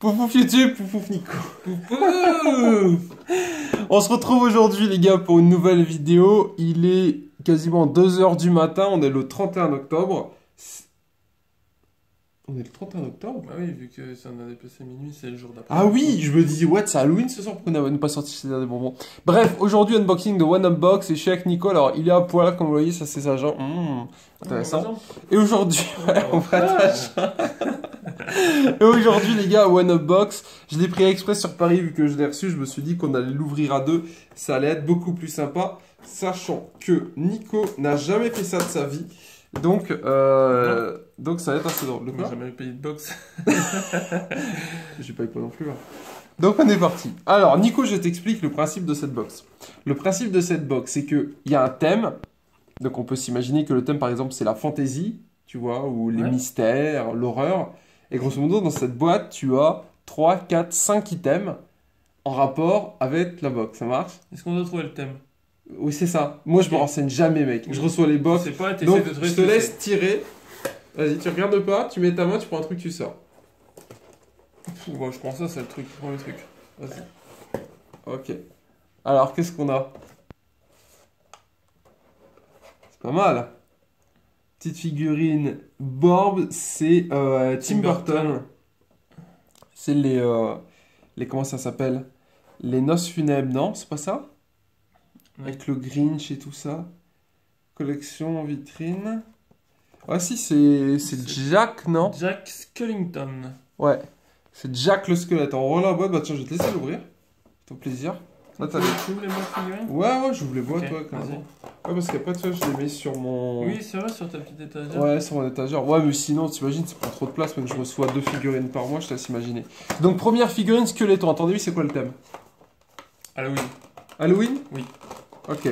Poufouf YouTube, poufouf Nico. On se retrouve aujourd'hui les gars pour une nouvelle vidéo. Il est quasiment 2h du matin, on est le 31 octobre. On est le 31 octobre Bah oui, vu que ça en a dépassé minuit, c'est le jour d'après. Ah oui, je me dis, what, c'est Halloween ce soir, pourquoi on n'a pas sorti ces derniers bonbons? Bref, aujourd'hui, unboxing de One Unbox et je suis avec Nico. Alors, il est à poil, comme vous voyez, ça c'est sa jambe. Mmh, intéressant. Et aujourd'hui, ouais, on va ta Et aujourd'hui, les gars, One Unbox, je l'ai pris exprès sur Paris vu que je l'ai reçu. Je me suis dit qu'on allait l'ouvrir à deux. Ça allait être beaucoup plus sympa, sachant que Nico n'a jamais fait ça de sa vie. Donc, euh, donc ça va être assez drôle. Le Moi, quoi jamais payé de box. J'ai pas eu pas non plus. hein. Donc on est parti. Alors Nico, je t'explique le principe de cette box. Le principe de cette box, c'est que il y a un thème. Donc on peut s'imaginer que le thème, par exemple, c'est la fantaisie, tu vois, ou les Ouais. mystères, l'horreur. Et grosso modo, dans cette boîte, tu as 3, 4, 5 items en rapport avec la box. Ça marche? Est-ce qu'on doit trouver le thème? Oui, c'est ça. Moi, je me renseigne jamais, mec. Je reçois les box. C'est pas, t'essaies Donc, de je te laisse tirer. Vas-y, tu regardes pas, tu mets ta main, tu prends un truc, tu sors. Bon, je prends ça, c'est le truc, le premier truc. Vas-y. Ok. Alors, qu'est-ce qu'on a? C'est pas mal. Petite figurine Borb, c'est euh, Tim, Tim Burton. Burton. C'est les, euh, les... Comment ça s'appelle? Les noces funèbres, non? C'est pas ça? Avec le Grinch et tout ça. Collection en vitrine. Ouais, si, c'est Jack, non? Jack Skellington. Ouais. C'est Jack le squelette. En la boîte, bah tiens, je vais te laisser l'ouvrir. Au plaisir. Là, t'as Tu ouvres les boîtes figurines Ouais, ouais, j'ouvre les boîtes, Ok, ouais, carrément. vas-y. Ouais, parce qu'après, tu vois, je les mets sur mon. Oui, c'est vrai, sur ta petite étagère. Ouais, sur mon étagère. Ouais, mais sinon, t'imagines, c'est pas trop de place, même je reçois deux figurines par mois, je te laisse imaginer. Donc, première figurine squeletton. Attendez, c'est quoi le thème? Halloween. Halloween? Oui. Ok.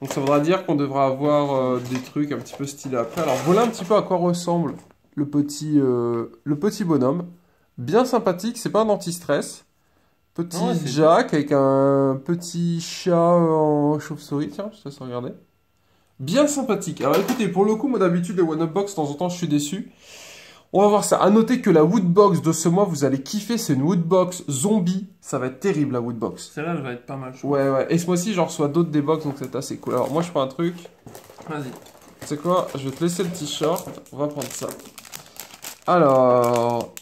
Donc, ça voudra dire qu'on devra avoir euh, des trucs un petit peu stylés après. Alors, voilà un petit peu à quoi ressemble le petit, euh, le petit bonhomme. Bien sympathique, c'est pas un anti-stress. Petit ouais, Jack avec un petit chat en chauve-souris. Tiens, je te laisse regarder. Bien sympathique. Alors écoutez, pour le coup, moi d'habitude, les One Up Box, de temps en temps, je suis déçu. On va voir ça. À noter que la Woodbox de ce mois, vous allez kiffer. C'est une Woodbox zombie. Ça va être terrible, la Woodbox. Celle-là, elle va être pas mal. je. Ouais, ouais. Et ce mois-ci, j'en reçois d'autres des box, donc c'est assez cool. Alors, moi, je prends un truc. Vas-y. Tu sais quoi? Je vais te laisser le t-shirt. On va prendre ça. Alors.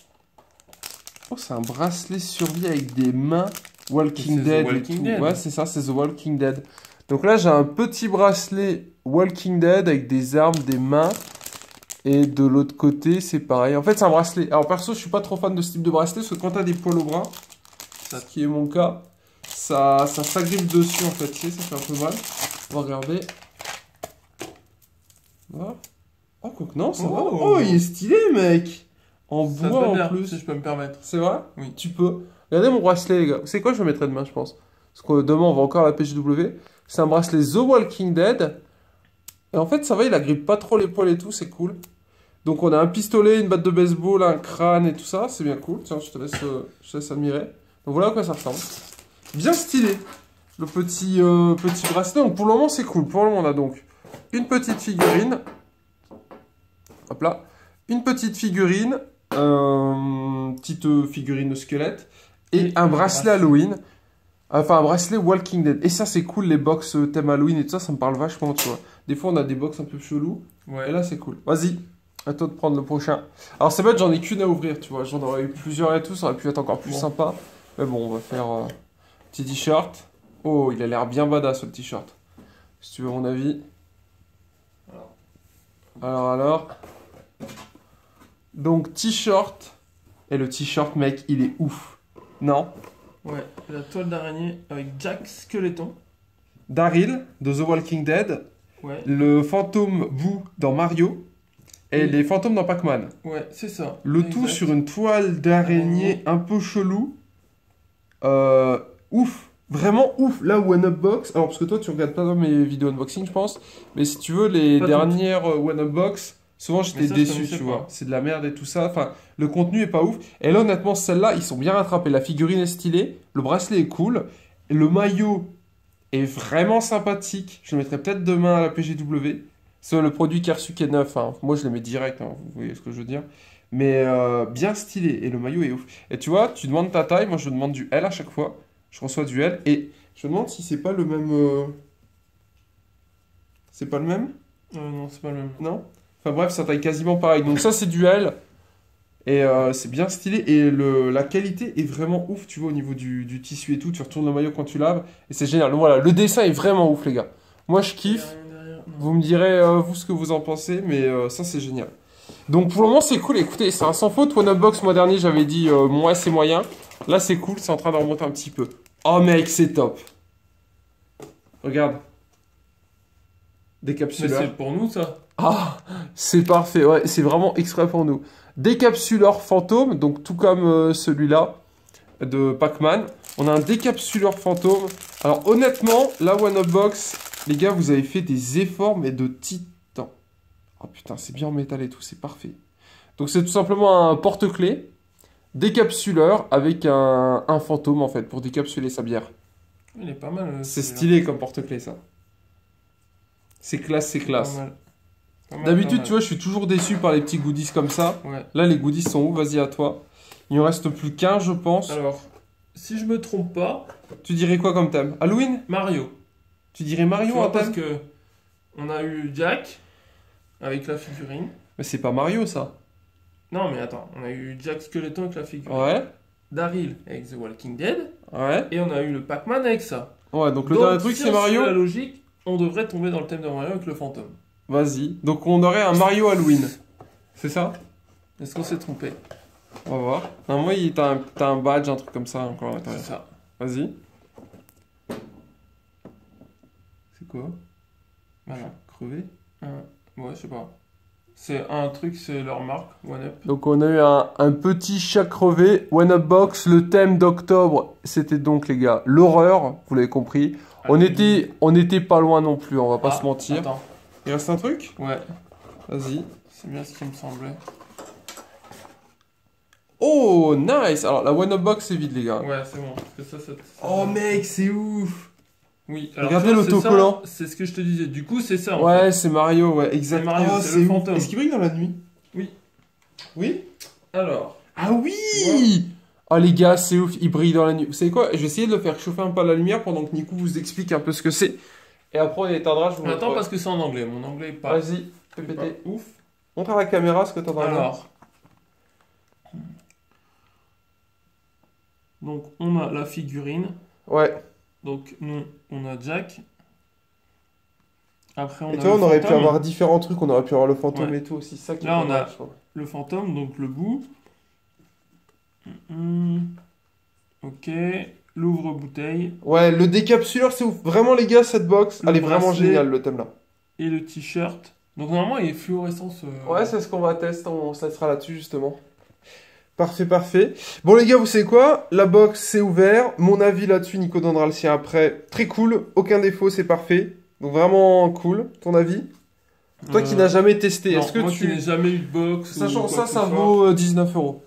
Oh, c'est un bracelet survie avec des mains Walking Dead. et Walking tout. Dead. Ouais, c'est ça, c'est The Walking Dead. Donc là, j'ai un petit bracelet Walking Dead avec des armes, des mains. Et de l'autre côté, c'est pareil. En fait, c'est un bracelet. Alors, perso, je suis pas trop fan de ce type de bracelet parce que quand t'as des poils au bras, Ça- ce qui est mon cas, ça, ça s'agrippe dessus en fait. Tu sais, ça fait un peu mal. On va regarder. Voilà. Oh, quoi que non, ça va. Oh. Oh, il est stylé, mec. En bois en bien, plus. si je peux me permettre. C'est vrai? Oui. Tu peux. Regardez mon bracelet, les gars. C'est quoi Je le mettrai demain, je pense? Parce que demain, on va encore à la PGW. C'est un bracelet The Walking Dead. Et en fait, ça va, il agrippe pas trop les poils et tout, c'est cool. Donc, on a un pistolet, une batte de baseball, un crâne et tout ça. C'est bien cool. Tiens, je te laisse, euh, je te laisse admirer. Donc, voilà à quoi ça ressemble. Bien stylé. Le petit, euh, petit bracelet. Donc, pour le moment, c'est cool. Pour le moment, on a donc une petite figurine. Hop là. Une petite figurine. euh, petite figurine de squelette. Et, un bracelet. Halloween. Enfin, un bracelet Walking Dead. Et ça, c'est cool, les box euh, thème Halloween et tout ça, ça me parle vachement, tu vois. Des fois, on a des box un peu chelous. Ouais. Et là, c'est cool. Vas-y, à toi de prendre le prochain. Alors, c'est bête, j'en ai qu'une à ouvrir, tu vois. J'en aurais eu plusieurs et tout, ça aurait pu être encore plus Bon. sympa. Mais bon, on va faire euh, petit t-shirt. Oh, il a l'air bien badass, le t-shirt. Si tu veux mon avis. Alors. Alors, alors. Donc, t-shirt. Et le t-shirt, mec, il est ouf. Non? Ouais. La toile d'araignée avec Jack Skeleton. Daryl, de The Walking Dead. Ouais. Le fantôme Boo dans Mario. Et Oui. les fantômes dans Pac-Man. Ouais, c'est ça. Le Exact. tout sur une toile d'araignée un peu chelou. Euh, ouf, vraiment ouf. Là où One Up Box, alors parce que toi tu regardes pas mes vidéos unboxing, je pense, mais si tu veux, les Pas dernières euh, One Up Box, souvent j'étais déçu, tu pas. vois. C'est de la merde et tout ça. Enfin, le contenu est pas ouf. Et là, honnêtement, celle-là, ils sont bien rattrapés. La figurine est stylée, le bracelet est cool, le maillot est vraiment sympathique. Je le mettrai peut-être demain à la PGW. C'est le produit qui a reçu qui est neuf. hein. Moi, je le mets direct, hein, vous voyez ce que je veux dire. Mais euh, bien stylé. Et le maillot est ouf. Et tu vois, tu demandes ta taille. Moi, je demande du L à chaque fois. Je reçois du L. Et je me demande si c'est pas le même. euh, C'est pas le même? Euh, non, c'est pas le même. Non? Enfin bref, ça taille quasiment pareil. Donc ça, c'est du L. Et euh, c'est bien stylé. Et le, la qualité est vraiment ouf, tu vois, au niveau du, du tissu et tout. Tu retournes le maillot quand tu laves. Et c'est génial. Voilà, le dessin est vraiment ouf, les gars. Moi, je kiffe. Vous me direz, euh, vous, ce que vous en pensez. Mais euh, ça, c'est génial. Donc pour le moment, c'est cool. Écoutez, c'est un sans faute. One Up Box, mois dernier, j'avais dit, euh, moi, c'est moyen. Là, c'est cool. C'est en train de remonter un petit peu. Oh, mec, c'est top. Regarde. Mais Décapsuleur. c'est pour nous, ça. Ah, c'est parfait, ouais, c'est vraiment exprès pour nous. Décapsuleur fantôme, donc tout comme euh, celui-là de Pac-Man. On a un décapsuleur fantôme. Alors honnêtement, la One Up Box, les gars, vous avez fait des efforts, mais de titan. Oh putain, c'est bien en métal et tout, c'est parfait. Donc c'est tout simplement un porte-clés, décapsuleur avec un, un fantôme en fait, pour décapsuler sa bière. Il est pas mal. euh, C'est stylé comme porte-clés ça. C'est classe, c'est classe. Pas mal, D'habitude, tu vois, je suis toujours déçu par les petits goodies comme ça. Ouais. Là, les goodies sont où? Vas-y, à toi. Il en reste plus qu'un, je pense. Alors, si je me trompe pas, Tu dirais quoi comme thème? Halloween? Mario. Tu dirais Tu Mario vois, en parce que on a eu Jack avec la figurine. Mais c'est pas Mario, ça. Non, mais attends, on a eu Jack Skeleton avec la figurine. Ouais, Daryl avec The Walking Dead. ouais. Et on a eu le Pac-Man avec ça. Ouais, donc le Donc, dernier truc, si c'est Mario. la logique, on devrait tomber dans le thème de Mario avec le fantôme. Vas-y. Donc on aurait un Mario Halloween. C'est ça? Est-ce qu'on s'est trompé? On va voir. Non, moi, il- t'as un, t'as un badge, un truc comme ça encore à C'est ça. Vas-y. C'est quoi? Voilà, crevé. Un- Ouais, je sais pas. C'est un truc, c'est leur marque, One Up. Donc on a eu un, un petit chat crevé. One Up Box, le thème d'octobre, c'était donc, les gars, l'horreur. Vous l'avez compris. On était, on était pas loin non plus, on va pas Ah, se mentir. Attends, Il reste un truc? Ouais, Vas-y. c'est bien ce qui me semblait. Oh, nice Alors, la One Up Box, c'est vide, les gars. Ouais, c'est bon. parce que ça, ça- ça- Oh, mec, c'est ouf Oui, Regardez l'autocollant. C'est ce que je te disais. Du coup, c'est ça. en Ouais, c'est Mario, ouais, exact. C'est Mario, Oh, c'est le fantôme. Est-ce qu'il brille dans la nuit? Oui. Oui? Alors, Ah oui Oh, les gars, c'est ouf, il brille dans la nuit. Vous savez quoi? Je vais essayer de le faire chauffer un peu à la lumière pendant que Nico vous explique un peu ce que c'est. Et après, on éteindra, je vous attends parce que c'est en anglais. Mon anglais est pas. Vas-y, péter. ouf. Montre à la caméra ce que main. Alors. Donc, on a la figurine. Ouais. Donc, nous, on a Jack. Après, on Et a toi, on aurait pu avoir différents trucs. On aurait pu avoir le fantôme Ouais. et tout aussi. Ça qui Là, on a- le fantôme, donc le bout. Hum, Ok. L'ouvre-bouteille Ouais, le décapsuleur, c'est ouf. Vraiment, les gars, cette box, Le elle est vraiment géniale, le thème là. et le t-shirt. Donc, normalement, il est fluorescent ce. Ouais, c'est ce qu'on va tester, on se laissera là-dessus justement. Parfait, parfait. Bon les gars, vous savez quoi? La box c'est ouvert. Mon avis là-dessus, Nico donnera le sien après. Très cool, aucun défaut, c'est parfait. Donc vraiment cool. Ton avis? Toi qui Euh, n'as jamais testé, est-ce que moi qui n'ai tu... jamais eu de box. Sachant ça, ça vaut euh, 19 euros.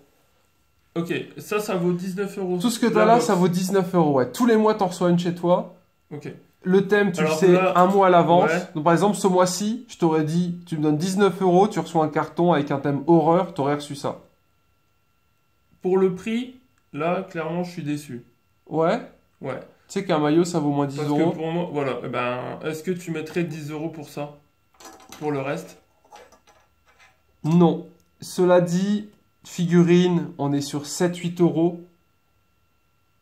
Ok, ça, ça vaut 19 euros. Tout ce que t'as là, box. ça vaut 19 euros. Ouais. Tous les mois, t'en reçois une chez toi. Ok. Le thème, tu Alors le sais là- un mois à l'avance. Ouais. Donc par exemple, ce mois-ci, je t'aurais dit, tu me donnes 19 euros, tu reçois un carton avec un thème horreur, t'aurais reçu ça. Pour le prix, là, clairement, je suis déçu. Ouais? Ouais. Tu sais qu'un maillot, ça vaut moins 10 Parce euros? que pour moi, voilà. eh Ben, est-ce que tu mettrais 10 euros pour ça? Pour le reste? Non. Cela dit, figurine, on est sur 7-8 euros.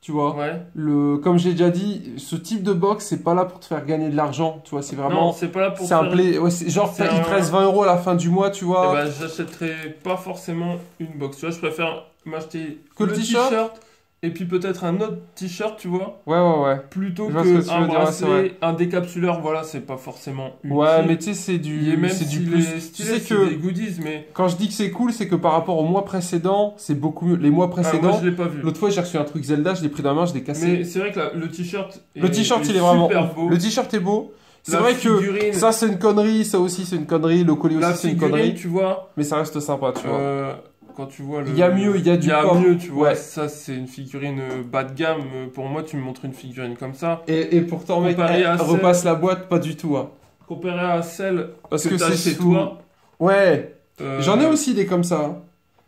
Tu vois Ouais. le, Comme j'ai déjà dit, ce type de box, c'est pas là pour te faire gagner de l'argent. Tu vois, c'est Non, vraiment. c'est pas là pour C'est un faire- play. Ouais, c'est- genre, il un- te reste 20 euros à la fin du mois, tu Eh vois. ben, j'achèterais pas forcément une box. Tu vois, je préfère m'acheter Que le t-shirt et puis peut-être un autre t-shirt, tu vois, Ouais, ouais, ouais. plutôt que que un dire, décapsuleur. Voilà, c'est pas forcément utile. Ouais, mais tu sais, c'est du, c'est du plus. Tu sais que des goodies, mais quand je dis que c'est cool, c'est que par rapport au mois précédent, c'est beaucoup mieux. Les mois Ah, moi précédents, je l'ai pas vu. l'autre fois j'ai reçu un truc Zelda, je l'ai pris dans la main, je l'ai cassé. Mais c'est vrai que le t-shirt. Le t-shirt, il est vraiment beau. Le t-shirt est beau. C'est vrai que ça c'est une connerie, ça aussi c'est une connerie, le collier aussi c'est une connerie, tu vois, mais ça reste sympa, tu vois. Quand tu vois le. Il y a mieux, il y a du Il y a pop. mieux, tu vois. Ouais. Ça, c'est une figurine euh, bas de gamme. Euh, Pour moi, tu me montres une figurine comme ça. Et, et pourtant, mec, Comparé elle à celle- repasse la boîte, pas du tout. Hein. Comparé à celle Parce que, c'est chez sous- toi. Ouais, euh, j'en ai aussi des comme ça. hein.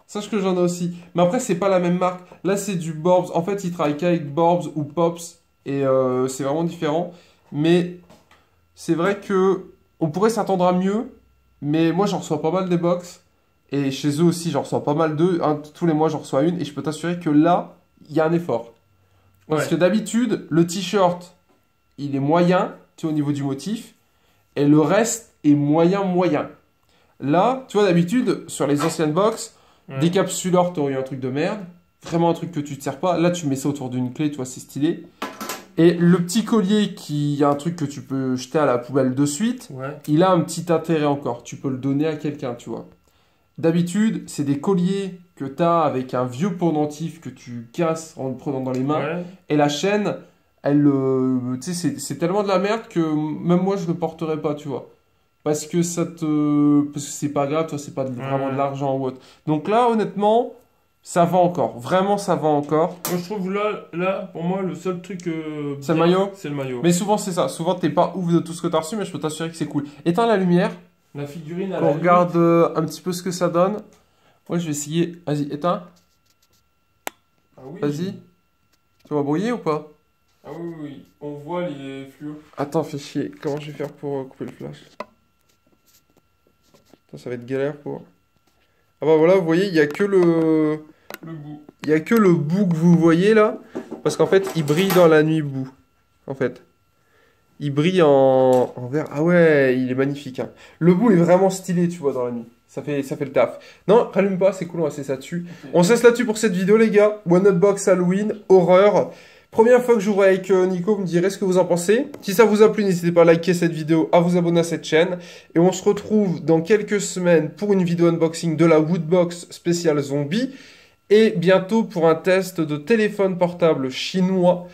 Sache que j'en ai aussi. Mais après, c'est pas la même marque. Là, c'est du Borbs. En fait, ils travaillent qu'avec Borbs ou Pops. Et euh, c'est vraiment différent. Mais c'est vrai que on pourrait s'attendre à mieux. Mais moi, j'en reçois pas mal des box. Et chez eux aussi, j'en reçois pas mal d'eux. Tous les mois, j'en reçois une. Et je peux t'assurer que là, il y a un effort. Parce que d'habitude, le t-shirt, il est moyen, tu vois, au niveau du motif. Et le reste est moyen, moyen. Là, tu vois, d'habitude, sur les anciennes box, Ouais. décapsuleur, t'aurais eu un truc de merde. Vraiment un truc que tu te sers pas. Là, tu mets ça autour d'une clé, tu vois, c'est stylé. Et le petit collier qui a un truc que tu peux jeter à la poubelle de suite, Ouais. il a un petit intérêt encore. Tu peux le donner à quelqu'un, tu vois. D'habitude, c'est des colliers que tu as avec un vieux pendentif que tu casses en le prenant dans les mains. Ouais. Et la chaîne, elle, euh, c'est- tellement de la merde que même moi, je ne porterais pas, tu vois. Parce que ça te, parce que c'est pas grave, toi, c'est pas de- vraiment Ouais. de l'argent ou autre. Donc là, honnêtement, ça va encore. Vraiment, ça va encore. Moi, je trouve là, là, pour moi, le seul truc. euh, C'est le maillot C'est le maillot. Mais souvent, c'est ça. Souvent, t'es pas ouf de tout ce que t'as reçu, mais je peux t'assurer que c'est cool. Éteins la lumière. La figurine, à On regarde euh, un petit peu ce que ça donne. Moi, je vais essayer. Vas-y, éteins. Ah oui. Vas-y. Tu vas brouiller ou pas? Ah oui, oui, oui. On voit les fluos. Attends, fais chier. Comment je vais faire pour euh, couper le flash? Putain, ça va être galère pour. Ah bah voilà, vous voyez, il y a que le, Le bout. il y a que le bout que vous voyez là, parce qu'en fait, il brille dans la nuit bout. En fait, il brille en, en vert. Ah ouais, il est magnifique. hein. Le bout est vraiment stylé, tu vois, dans la nuit. Ça fait, ça fait le taf. Non, rallume pas, c'est cool, on va laisser ça dessus. On se laisse là-dessus pour cette vidéo, les gars. One Up Box Halloween, horreur. Première fois que j'ouvre avec euh, Nico, vous me direz ce que vous en pensez. Si ça vous a plu, n'hésitez pas à liker cette vidéo, à vous abonner à cette chaîne. Et on se retrouve dans quelques semaines pour une vidéo unboxing de la Woodbox spéciale zombie. Et bientôt pour un test de téléphone portable chinois.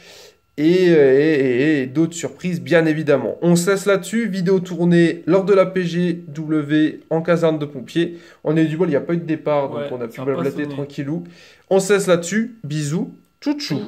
Et, euh, et- et- et d'autres surprises, bien évidemment. On se laisse là-dessus. Vidéo tournée lors de la PGW en caserne de pompiers. On est du bol, il n'y a pas eu de départ, donc Ouais, on a pu blablater tranquillou. On se laisse là-dessus. Bisous. Tchou tchou.